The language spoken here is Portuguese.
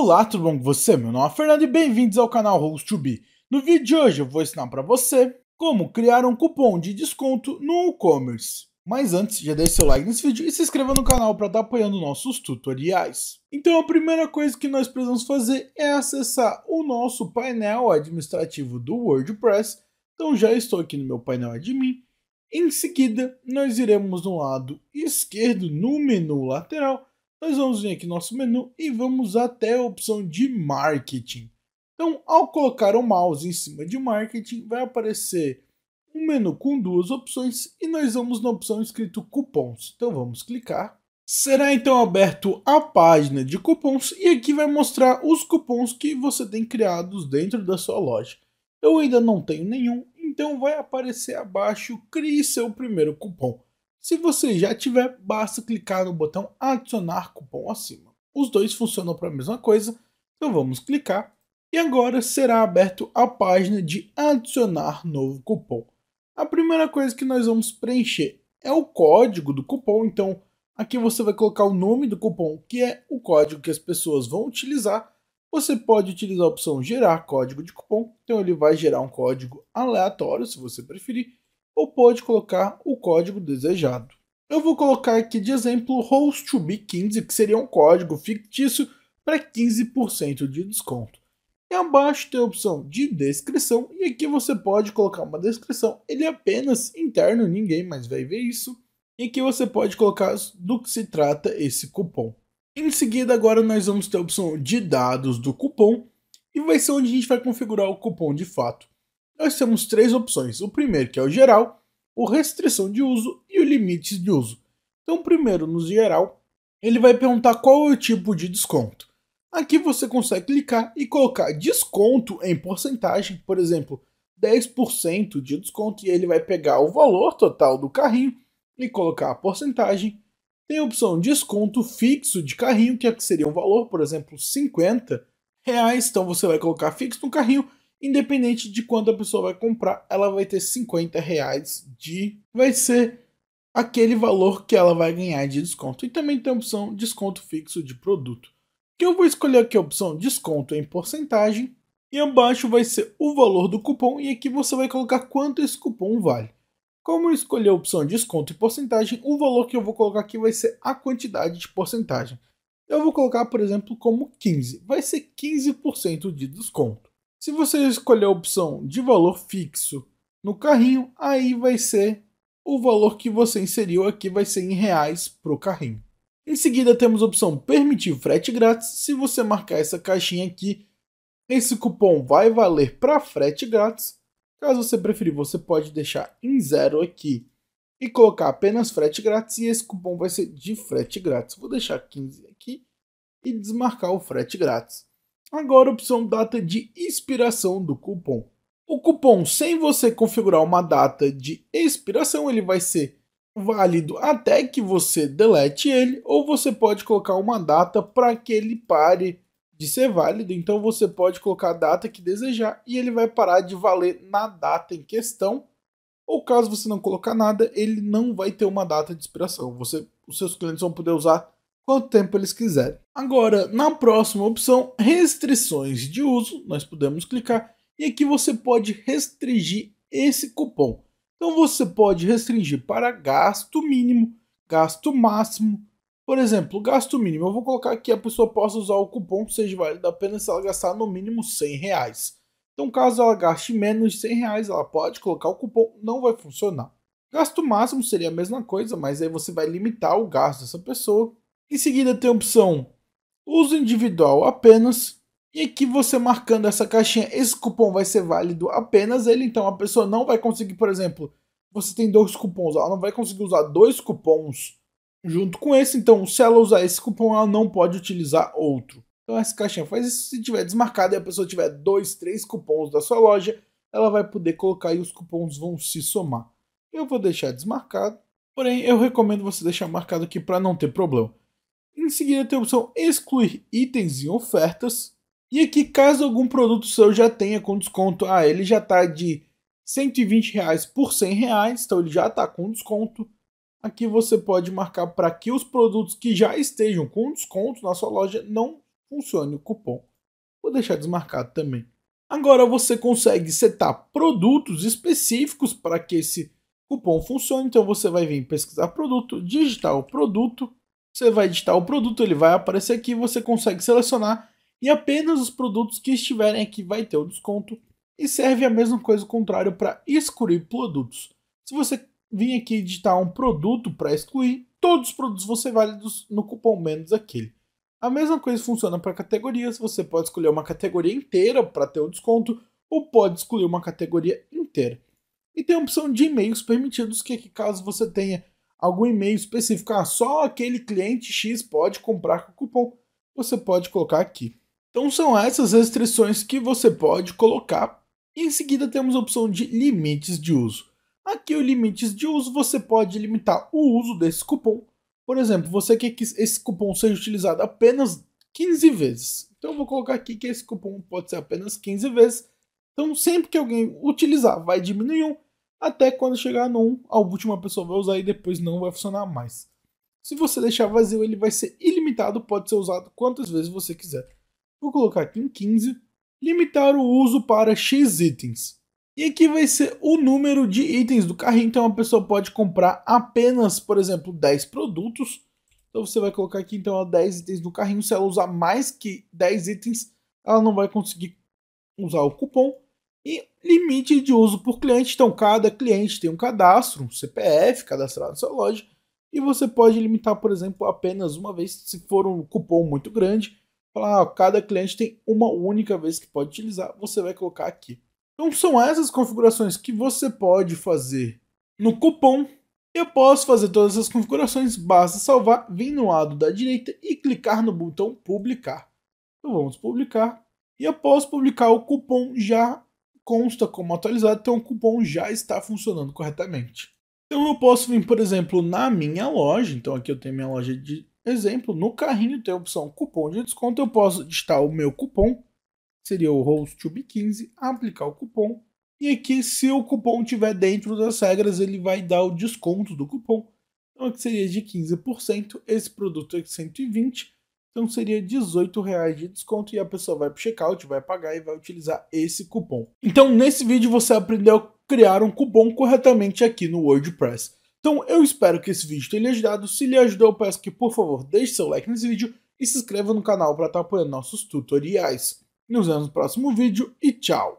Olá, tudo bom com você? Meu nome é Fernando e bem-vindos ao canal Host2Be. No vídeo de hoje eu vou ensinar para você como criar um cupom de desconto no e-commerce. Mas antes, já deixe seu like nesse vídeo e se inscreva no canal para estar tá apoiando nossos tutoriais. Então a primeira coisa que nós precisamos fazer é acessar o nosso painel administrativo do WordPress. Então já estou aqui no meu painel admin. Em seguida, nós iremos no lado esquerdo, no menu lateral, nós vamos vir aqui no nosso menu e vamos até a opção de marketing. Então, ao colocar o mouse em cima de marketing, vai aparecer um menu com duas opções e nós vamos na opção escrito cupons. Então vamos clicar. Será então aberto a página de cupons e aqui vai mostrar os cupons que você tem criados dentro da sua loja. Eu ainda não tenho nenhum, então vai aparecer abaixo crie seu primeiro cupom. Se você já tiver, basta clicar no botão adicionar cupom acima. Os dois funcionam para a mesma coisa, então vamos clicar e agora será aberto a página de adicionar novo cupom. A primeira coisa que nós vamos preencher é o código do cupom, então aqui você vai colocar o nome do cupom, que é o código que as pessoas vão utilizar. Você pode utilizar a opção gerar código de cupom, então ele vai gerar um código aleatório, se você preferir, ou pode colocar o código desejado. Eu vou colocar aqui de exemplo host2be15, que seria um código fictício para 15% de desconto. E abaixo tem a opção de descrição, e aqui você pode colocar uma descrição, ele é apenas interno, ninguém mais vai ver isso, e aqui você pode colocar do que se trata esse cupom. Em seguida, agora nós vamos ter a opção de dados do cupom, e vai ser onde a gente vai configurar o cupom de fato nós temos três opções. O primeiro, que é o geral, o restrição de uso e o limites de uso. Então, primeiro, no geral, ele vai perguntar qual é o tipo de desconto. Aqui você consegue clicar e colocar desconto em porcentagem, por exemplo, 10% de desconto, e ele vai pegar o valor total do carrinho e colocar a porcentagem. Tem a opção desconto fixo de carrinho, que é seria um valor, por exemplo, 50 reais. Então você vai colocar fixo no carrinho independente de quanto a pessoa vai comprar, ela vai ter 50 reais de. Vai ser aquele valor que ela vai ganhar de desconto. E também tem a opção desconto fixo de produto. Que eu vou escolher aqui a opção desconto em porcentagem. E abaixo vai ser o valor do cupom. E aqui você vai colocar quanto esse cupom vale. Como eu escolher a opção desconto em porcentagem, o valor que eu vou colocar aqui vai ser a quantidade de porcentagem. Eu vou colocar, por exemplo, como 15. Vai ser 15% de desconto. Se você escolher a opção de valor fixo no carrinho, aí vai ser o valor que você inseriu aqui vai ser em reais para o carrinho. Em seguida temos a opção permitir frete grátis. Se você marcar essa caixinha aqui, esse cupom vai valer para frete grátis. Caso você preferir, você pode deixar em zero aqui e colocar apenas frete grátis e esse cupom vai ser de frete grátis. Vou deixar 15 aqui e desmarcar o frete grátis. Agora, opção data de expiração do cupom. O cupom, sem você configurar uma data de expiração, ele vai ser válido até que você delete ele, ou você pode colocar uma data para que ele pare de ser válido. Então você pode colocar a data que desejar e ele vai parar de valer na data em questão. Ou caso você não colocar nada, ele não vai ter uma data de expiração. Você, os seus clientes vão poder usar quanto tempo eles quiserem. Agora, na próxima opção, restrições de uso, nós podemos clicar e aqui você pode restringir esse cupom. Então você pode restringir para gasto mínimo, gasto máximo. Por exemplo, gasto mínimo, eu vou colocar que a pessoa possa usar o cupom, seja válido apenas se ela gastar no mínimo 100 reais. Então, caso ela gaste menos de 100 reais, ela pode colocar o cupom, não vai funcionar. Gasto máximo seria a mesma coisa, mas aí você vai limitar o gasto dessa pessoa. Em seguida tem a opção uso individual apenas. E aqui você marcando essa caixinha, esse cupom vai ser válido apenas ele. Então a pessoa não vai conseguir, por exemplo, você tem dois cupons, ela não vai conseguir usar dois cupons junto com esse. Então se ela usar esse cupom, ela não pode utilizar outro. Então essa caixinha faz isso. Se tiver desmarcado e a pessoa tiver dois, três cupons da sua loja, ela vai poder colocar e os cupons vão se somar. Eu vou deixar desmarcado. Porém, eu recomendo você deixar marcado aqui para não ter problema. Em seguida tem a opção excluir itens em ofertas. E aqui, caso algum produto seu já tenha com desconto, ah, ele já está de 120 reais por 100 reais, então ele já está com desconto. Aqui você pode marcar para que os produtos que já estejam com desconto na sua loja não funcione o cupom. Vou deixar desmarcado também. Agora você consegue setar produtos específicos para que esse cupom funcione. Então você vai vir pesquisar produto, digitar o produto, você vai digitar o produto, ele vai aparecer aqui, você consegue selecionar e apenas os produtos que estiverem aqui vai ter o desconto. E serve a mesma coisa o contrário para excluir produtos. Se você vir aqui digitar um produto para excluir, todos os produtos vão ser válidos no cupom menos aquele. A mesma coisa funciona para categorias, você pode escolher uma categoria inteira para ter o desconto, ou pode escolher uma categoria inteira. E tem a opção de e-mails permitidos, que aqui caso você tenha algum e-mail específico, ah, só aquele cliente X pode comprar com cupom, você pode colocar aqui. Então são essas restrições que você pode colocar. E em seguida temos a opção de limites de uso. Aqui o limites de uso você pode limitar o uso desse cupom. Por exemplo, você quer que esse cupom seja utilizado apenas 15 vezes. Então eu vou colocar aqui que esse cupom pode ser apenas 15 vezes. Então sempre que alguém utilizar vai diminuir um, até quando chegar no 1, a última pessoa vai usar e depois não vai funcionar mais. Se você deixar vazio, ele vai ser ilimitado, pode ser usado quantas vezes você quiser. Vou colocar aqui em 15, limitar o uso para X itens. E aqui vai ser o número de itens do carrinho. Então a pessoa pode comprar apenas, por exemplo, 10 produtos. Então você vai colocar aqui então 10 itens do carrinho. Se ela usar mais que 10 itens, ela não vai conseguir usar o cupom. E limite de uso por cliente. Então cada cliente tem um cadastro, um CPF cadastrado na sua loja. E você pode limitar, por exemplo, apenas uma vez, se for um cupom muito grande. Falar, ah, cada cliente tem uma única vez que pode utilizar, você vai colocar aqui. Então são essas configurações que você pode fazer no cupom. Eu posso fazer todas essas configurações, basta salvar, vir no lado da direita e clicar no botão publicar. Então vamos publicar. E após publicar, o cupom já consta como atualizado, então o cupom já está funcionando corretamente. Então eu posso vir, por exemplo, na minha loja, então aqui eu tenho minha loja de exemplo, no carrinho tem a opção cupom de desconto, eu posso digitar o meu cupom, seria o HostTube15, aplicar o cupom. E aqui, se o cupom estiver dentro das regras, ele vai dar o desconto do cupom. Então, aqui seria de 15%. Esse produto é de 120, então seria 18 reais de desconto e a pessoa vai para o checkout, vai pagar e vai utilizar esse cupom. Então, nesse vídeo você aprendeu a criar um cupom corretamente aqui no WordPress. Então, eu espero que esse vídeo tenha lhe ajudado. Se lhe ajudou, eu peço que, por favor, deixe seu like nesse vídeo e se inscreva no canal para estar apoiando nossos tutoriais. Nos vemos no próximo vídeo e tchau!